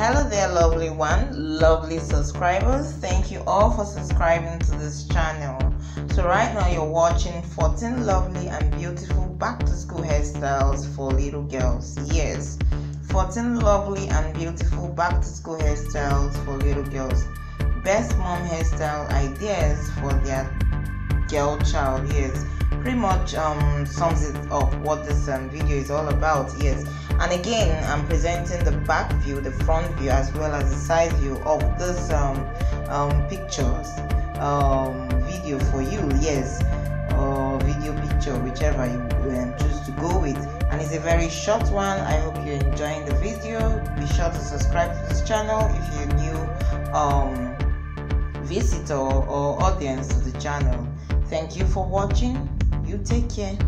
Hello there, lovely one, lovely subscribers. Thank you all for subscribing to this channel. So, right now, you're watching 14 lovely and beautiful back to school hairstyles for little girls. Yes, 14 lovely and beautiful back to school hairstyles for little girls. Best mom hairstyle ideas for their girl child. Yes, pretty much um, sums it up what this um, video is all about. Yes. And again i'm presenting the back view the front view as well as the side view of this um, um, pictures um, video for you yes. Or video picture whichever you um, choose to go with. And it's a very short one. I hope you're enjoying the video. Be sure to subscribe to this channel if you're new visitor or audience to the channel Thank you for watching. You take care.